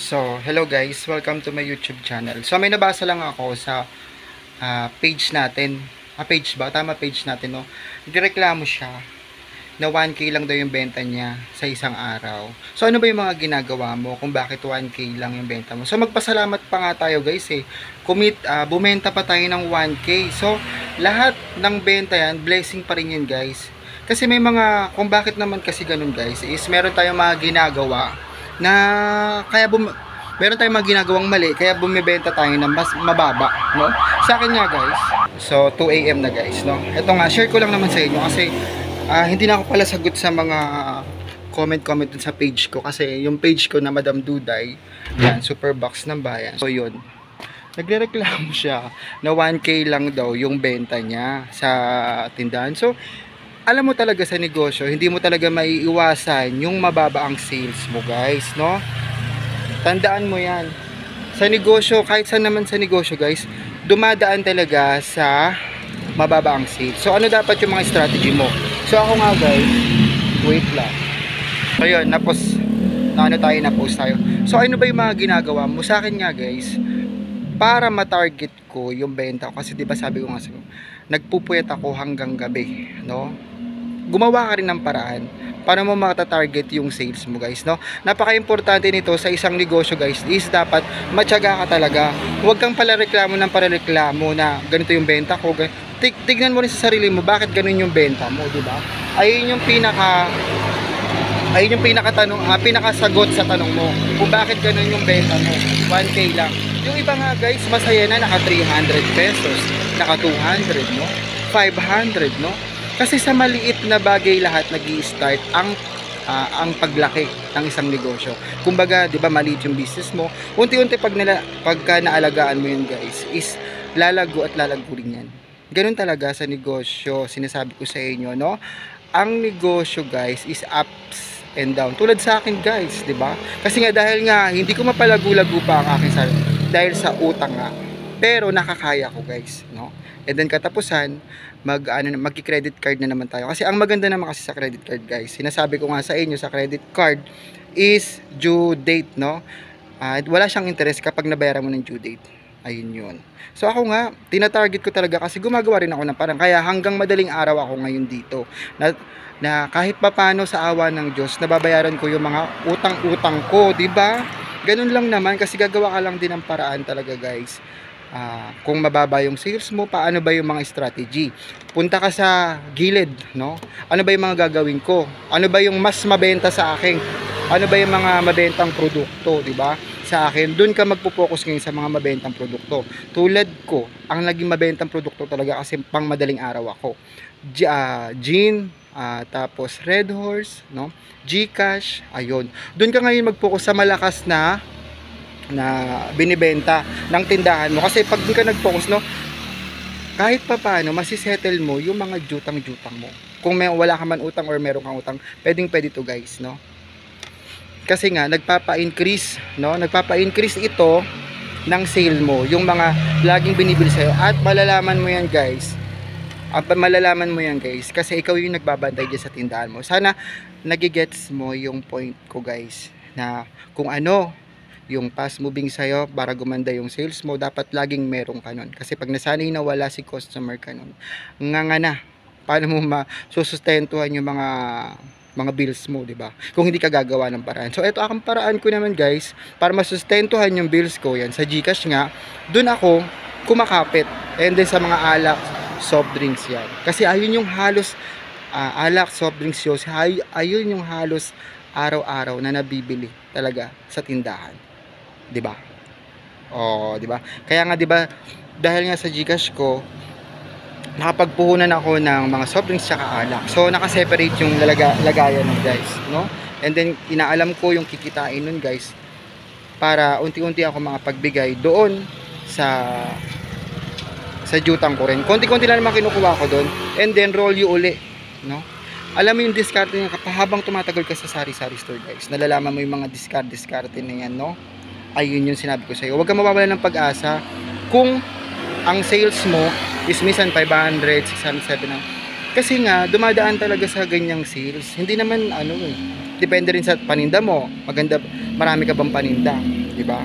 So, hello guys, welcome to my YouTube channel. So, may nabasa lang ako sa ah, page natin. Ah, page ba? Tama page natin, no? Nagreklamo siya na 1K lang daw yung benta niya sa isang araw. So, ano ba yung mga ginagawa mo kung bakit 1K lang yung benta mo? So, magpasalamat pa nga tayo guys eh. Commit, ah, bumenta pa tayo ng 1K. So, lahat ng benta yan, blessing pa rin yun guys. Kasi may mga, kung bakit naman kasi ganun guys, is meron tayong mga ginagawa na kaya bum meron tayong mga ginagawang mali kaya bumibenta tayo ng mas mababa no? Sa akin nga guys so 2 AM na guys no? Ito nga share ko lang naman sa inyo kasi ah, hindi na ako pala sagot sa mga comment comment sa page ko kasi yung page ko na Madam Duday yan super box ng bayan. So yun. Nagrereklamo siya na 1k lang daw yung benta niya sa tindahan. So alam mo talaga sa negosyo, hindi mo talaga maiiwasan yung mababa ang sales mo guys, no? Tandaan mo yan. Sa negosyo, kahit saan naman sa negosyo guys, dumadaan talaga sa mababa ang sales. So ano dapat yung mga strategy mo? So ako nga guys, wait lang. So yun, napos, na ano tayo, na-post tayo. So ano ba yung mga ginagawa mo? Sa akin nga guys, para ma-target ko yung benta ko kasi 'di ba sabi ko nga sa nagpupuyat ako hanggang gabi, no? Gumawa ka rin ng paraan para mo mata-target yung sales mo, guys, no? Napaka-importante nito sa isang negosyo, guys, is dapat matyaga ka talaga. Huwag kang pala reklamo ng para reklamo na ganito yung benta ko. Tig tignan mo rin sa sarili mo bakit ganun yung benta mo, 'di ba? Ayun yung pinaka ayun yung pinakatanong, ah, pinakasagot sa tanong mo. Kung bakit ganun yung benta mo, 1k lang. Yung iba nga guys, masaya na naka 300 pesos, naka 200, no? 500, no? Kasi sa maliit na bagay lahat nag start ang ah, ang paglaki ng isang negosyo. Kumbaga, 'di ba, maliit yung business mo. Unti-unti pag nila pagka naalagaan mo yun, guys, is lalago at lalago rin yan. Ganun talaga sa negosyo, sinasabi ko sa inyo, no? Ang negosyo, guys, is ups and down. Tulad sa akin, guys, 'di ba? Kasi nga dahil nga hindi ko mapalago-lago pa ang aking sarili dahil sa utang nga. Pero nakakaya ko, guys, no? And then katapusan, mag ano magki-credit card na naman tayo. Kasi ang maganda naman kasi sa credit card, guys. Sinasabi ko nga sa inyo sa credit card is due date, no? Ah, wala siyang interest kapag nabayaran mo ng due date. Ayun yun. So ako nga, tinatarget ko talaga kasi gumagawa rin ako ng parang kaya hanggang madaling araw ako ngayon dito. Na, na kahit papano sa awa ng Diyos, nababayaran ko yung mga utang-utang ko, 'di ba? Ganun lang naman kasi gagawa ka lang din ng paraan talaga, guys. Ah, kung mababa yung sales mo, paano ba yung mga strategy? Punta ka sa gilid, no? Ano ba yung mga gagawin ko? Ano ba yung mas mabenta sa akin? Ano ba yung mga mabentang produkto, 'di ba? Sa akin, doon ka magpo-focus ngayon sa mga mabentang produkto. Tulad ko, ang naging mabentang produkto talaga kasi pang madaling araw ako. G- ah, gin, ah, tapos Red Horse, no? Gcash, ayun. Doon ka ngayon mag-focus sa malakas na na binibenta ng tindahan mo. Kasi pag di ka nag-focus no kahit pa paano masisettle mo yung mga jutang-jutang mo. Kung may wala ka man utang or meron kang utang pwedeng pwede to guys no? Kasi nga nagpapa-increase no? Nagpapa-increase ito ng sale mo yung mga laging binibili sa'yo. At malalaman mo yan guys. At malalaman mo yan guys kasi ikaw yung nagbabantay dyan sa tindahan mo. Sana nagigets mo yung point ko guys na kung ano yung fast moving sa'yo para gumanda yung sales mo, dapat laging merong kanon. Kasi pag nasanay na wala si customer kanon, nga nga na, paano mo masusustentuhan yung mga mga bills mo, di ba? Kung hindi ka gagawa ng paraan. So, ito ang paraan ko naman, guys, para masustentuhan yung bills ko yan sa GCash nga, dun ako kumakapit. And then sa mga alak, soft drinks yan. Kasi ayun yung halos ah, alak, soft drinks yun, ay- ayun yung halos araw-araw na nabibili talaga sa tindahan. 'Di ba? Oh, 'di ba? Kaya nga 'di ba dahil nga sa GCash ko nakapagpuhunan ako ng mga soft drinks tsaka alak. So naka-separate yung lalaga, lagayan ng guys, no? And then inaalam ko yung kikitain nun guys para unti-unti ako makapagbigay doon sa sa jutang ko rin. Konti-konti lang naman kinukuha ko doon and then roll you uli, no? Alam mo yung discard niya habang tumatagal ka sa sari-sari store guys. Nalalaman mo yung mga discard-discard na yan, no? Ayun yung sinabi ko sa iyo. Huwag kang mawawala ng pag-asa kung ang sales mo is minsan 500, 600, 700. Kasi nga, dumadaan talaga sa ganyang sales. Hindi naman, ano eh, depende rin sa paninda mo. Maganda, marami ka bang paninda, di ba?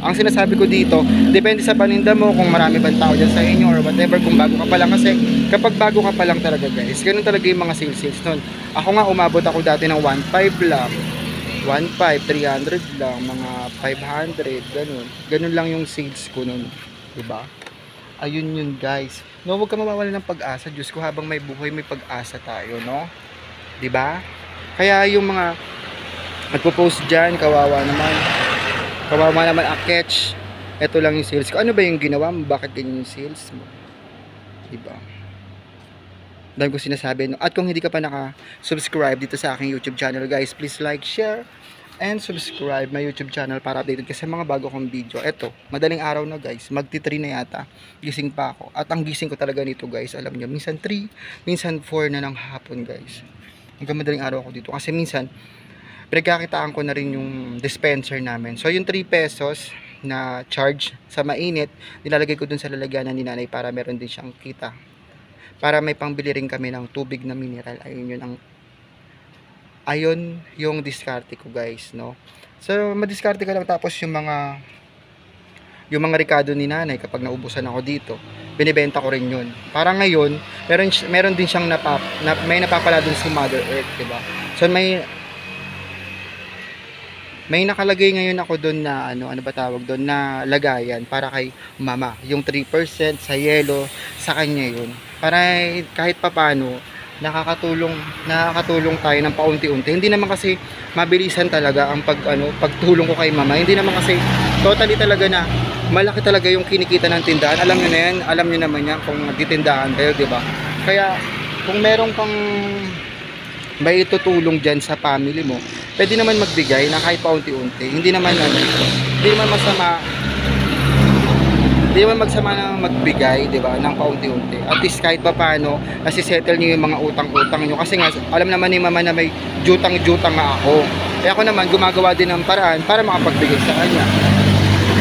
Ang sinasabi ko dito, depende sa paninda mo kung marami bang tao dyan sa inyo or whatever kung bago ka pa lang kasi kapag bago ka pa lang talaga guys, ganun talaga yung mga sales sales nun. Ako nga umabot ako dati ng 1.5 lang. 1.5, 300 lang, mga 500, ganun. Ganun lang yung sales ko nun, di ba? Ayun yun guys. No, huwag ka mawawala ng pag-asa. Diyos ko, habang may buhay, may pag-asa tayo, no? Ba? Kaya yung mga nagpo-post dyan, kawawa naman. Kawawa naman ang catch. Ito lang yung sales ko. Ano ba yung ginawa mo? Bakit ganyan yung sales mo? Di ba? Dahil ko sinasabi. No? At kung hindi ka pa naka-subscribe dito sa aking YouTube channel, guys, please like, share, and subscribe my YouTube channel para updated ka sa mga bago kong video. Eto, madaling araw na guys, magti 3 na yata. Gising pa ako. At ang gising ko talaga nito guys, alam nyo, minsan 3, minsan 4 na ng hapon guys. Hanggang madaling araw ako dito. Kasi minsan, pinagkakitaan ko na rin yung dispenser namin. So, yung 3 pesos na charge sa mainit, nilalagay ko dun sa lalagyanan ni nanay para meron din siyang kita. Para may pangbili rin kami ng tubig na mineral. Ayun yun ang ayun yung diskarte ko guys, no? So, madiskarte ka lang tapos yung mga yung mga rekado ni nanay kapag naubusan ako dito, binibenta ko rin yun. Para ngayon, meron, meron din siyang napap, na, may napapala dun si Mother Earth, di ba? So, may may nakalagay ngayon ako doon na ano ano ba tawag doon na lagayan para kay mama. Yung 3% sa yellow sa kanya yun. Para kahit papano nakakatulong nakakatulong tayo ng paunti-unti. Hindi naman kasi mabilisan talaga ang pag ano pagtulong ko kay mama. Hindi naman kasi totally talaga na malaki talaga yung kinikita ng tindahan. Alam niyo na yan alam niyo naman yan kung nagtitindahan kayo di ba? Kaya kung meron kang may itutulong dyan sa family mo, pwede naman magbigay na kahit paunti-unti. Hindi naman ano, hindi naman masama hindi naman magsama na magbigay, di ba, ng paunti-unti. At least kahit pa paano, nasisettle niyo yung mga utang-utang niyo. Kasi nga, alam naman ni mama na may jutang-jutang nga ako. Kaya ako naman, gumagawa din ng paraan para makapagbigay sa kanya.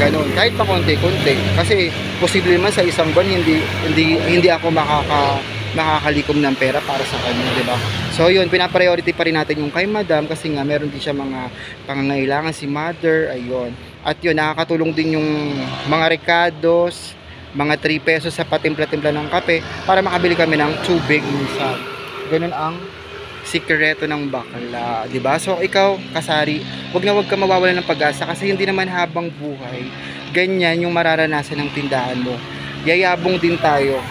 Ganon. Kahit pa konti-konti. Kasi, posible naman sa isang buwan, hindi, hindi, hindi ako makaka, makakalikom ng pera para sa kanya, di ba? So yun, pinapriority pa rin natin yung kay madam kasi nga meron din siya mga pangangailangan si mother, ayun. At yun, nakakatulong din yung mga recados, mga 3 pesos sa patimpla-timpla ng kape para makabili kami ng tubig minsan. Ganun ang sikreto ng bakla, 'di ba? So ikaw, kasari, wag na wag ka mawawalan ng pag-asa kasi hindi naman habang buhay ganyan yung mararanasan ng tindahan mo. Yayabong din tayo.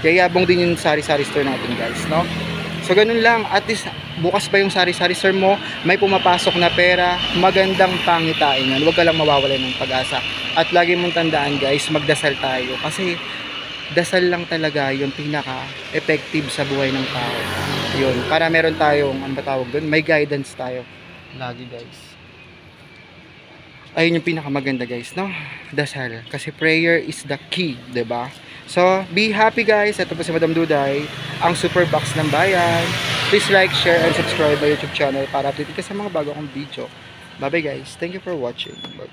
Yayabong din yung sari-sari store natin, guys, no? So ganun lang, at least bukas pa yung sari-sari store mo, may pumapasok na pera, magandang pangitain yan. Huwag ka lang mawawalan ng pag-asa. At lagi mong tandaan guys, magdasal tayo. Kasi dasal lang talaga yung pinaka-effective sa buhay ng tao. Yun, para meron tayong, ano ba tawag doon, may guidance tayo. Lagi guys. Ayun yung pinakamaganda guys, no? Dasal. Kasi prayer is the key, ba? So, be happy guys. Ito po si Madam Duday, ang super box ng bayan. Please like, share, and subscribe my YouTube channel para update ka sa mga bago kong video. Bye bye guys. Thank you for watching. Bye.